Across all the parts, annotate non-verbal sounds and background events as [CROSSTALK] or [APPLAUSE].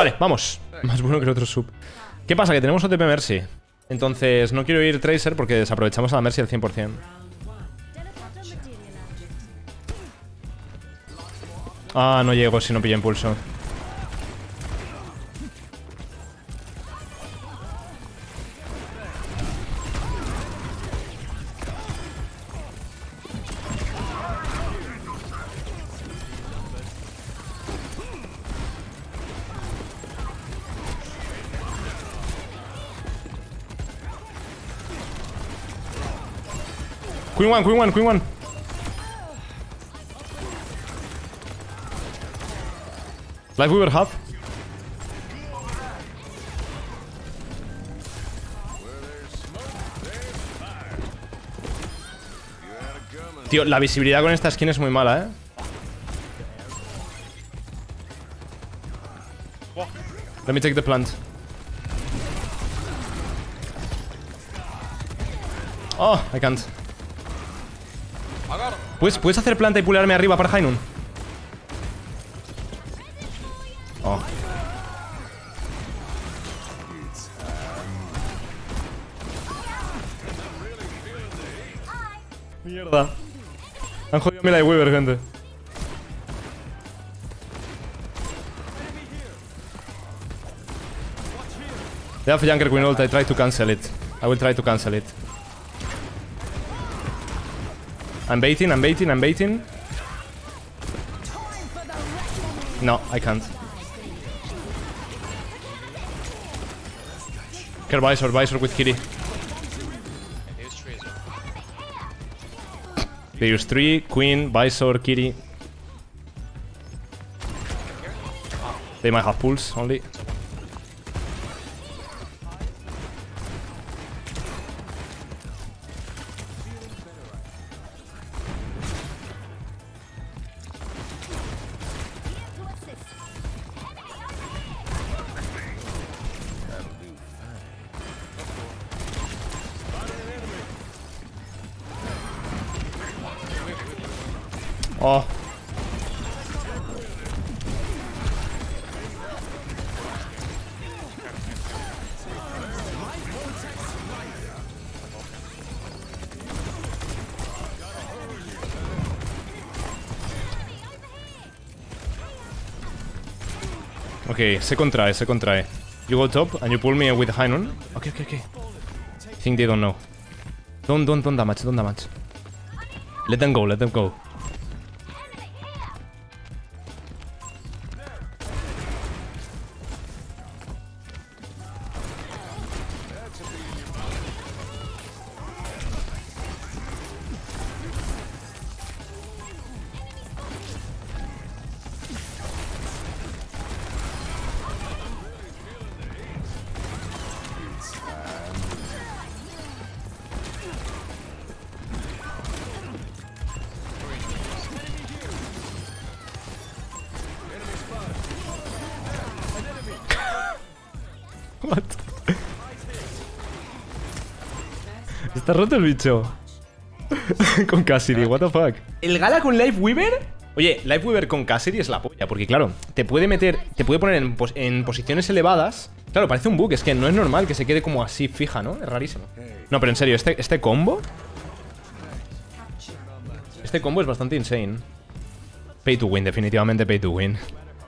Vale, vamos. [LAUGHS] Más bueno que el otro sub. ¿Qué pasa? Que tenemos OTP Mercy. Entonces, no quiero ir Tracer porque desaprovechamos a la Mercy al 100%. Ah, no llego si no pillo impulso. Queen one, queen one, queen one. Life Weaver half. Tío, la visibilidad con esta skin es muy mala, ¿eh? Let the plant. Oh, I can't. ¿Puedes, ¿Puedes hacer planta y pulearme arriba para Hainun? Oh. Mierda. Han jodido mi Weaver, gente. They have Junker Queen ult, I try to cancel it. I will try to cancel it. I'm baiting, I'm baiting, I'm baiting. No, I can't. Care Visor, with Kitty. They use 3, Queen, Visor, Kitty. They might have pulls only. Oh. Okay, second try, second try. You go top and you pull me with Hainon. Okay, okay, okay. I think they don't know. Don't, don't, don't damage, don't damage. Let them go, let them go. Está roto el bicho. [LAUGHS] con Cassidy, what the fuck. ¿El Gala con Life Weaver? Oye, Life Weaver con Cassidy es la polla, porque claro, te puede meter, te puede poner en, pos- en posiciones elevadas. Claro, parece un bug, es que no es normal que se quede como así fija, ¿no? Es rarísimo. No, pero en serio, este, este combo. Este combo es bastante insane. Pay to win, definitivamente pay to win.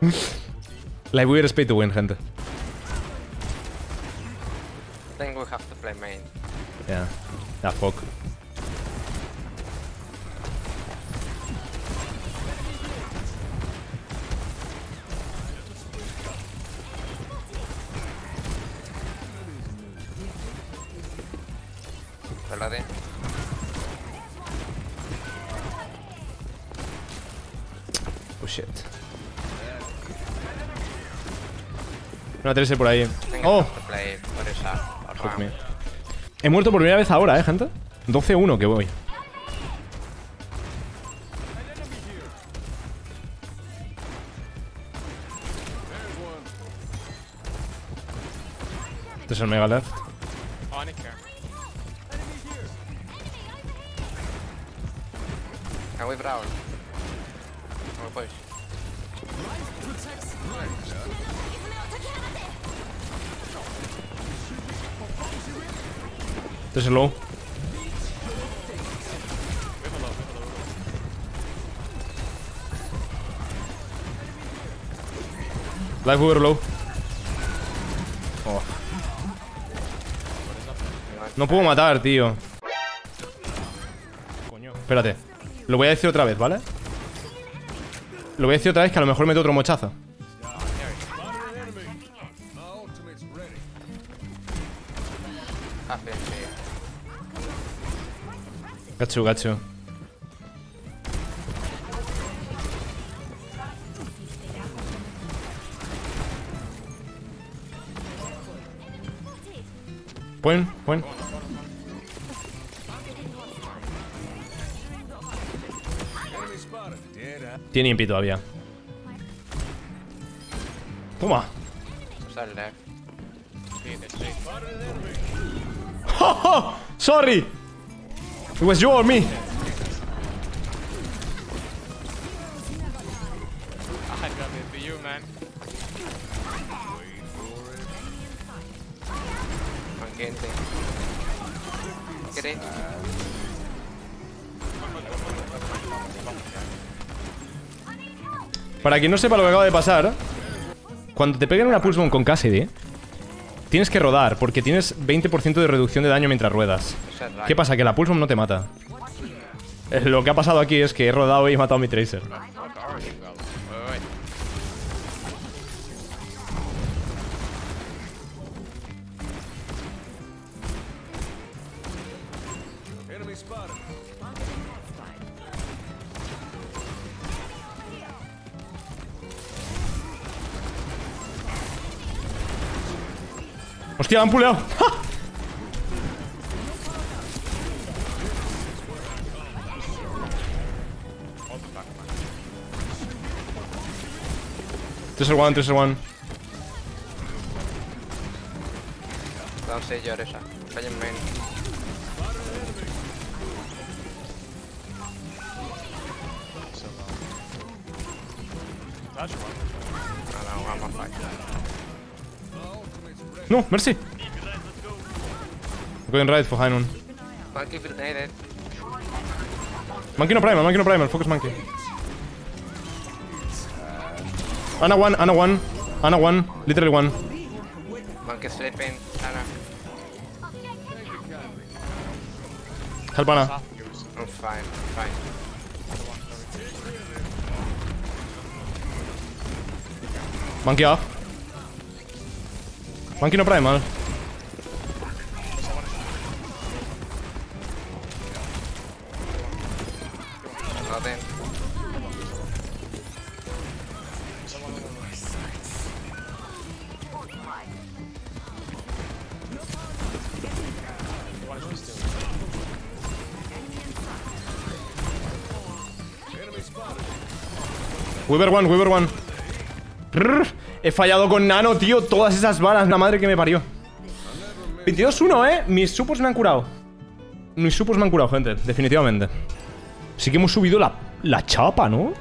[LAUGHS] Life Weaver es pay to win, gente. Main. Yeah. Ah, fuck. Oh shit. Una 13 por ahí. Oh, play Orisa or fuck Ram. me. He muerto por primera vez ahora, eh, gente. 12-1 que voy. Este es el mega left. Can we push? Este es low. Life Uber low. Oh. No puedo matar, tío. Coño. Espérate. Lo voy a decir otra vez, ¿vale? Lo voy a decir otra vez que a lo mejor meto otro mochazo. Gacho, gacho. Buen, buen. Tiene impi todavía. Toma. [LAUGHS] Sorry. It was you or me. Para quien no sepa lo que acaba de pasar, cuando te peguen una Pulse Bomb con Cassidy, tienes que rodar, porque tienes 20% de reducción de daño mientras ruedas. ¿Qué pasa? Que la Pulse Bomb no te mata. Eh, Lo que ha pasado aquí es que he rodado y he matado a mi Tracer. ¡Hostia, han puleado! ¡Ja! Tracer one, Tracer one. Don't say your esa. Usa el main. Touch one. No, no, I'm on fight. No, mercy. Going right for Hainon. Monkey grenaded. Eh? Monkey no primal, monkey no primal, focus monkey. Ana one, Ana one, Ana one, literally one. Monkey sleeping. Ana. Help Ana. I'm fine. I'm Fine. Monkey off. Monkey no primal. Weaver one, Weaver one. He fallado con Nano, tío. Todas esas balas, la madre que me parió. 22-1, eh. Mis supos me han curado. Mis supos me han curado, gente. Definitivamente. Sí que hemos subido la, la chapa, ¿no?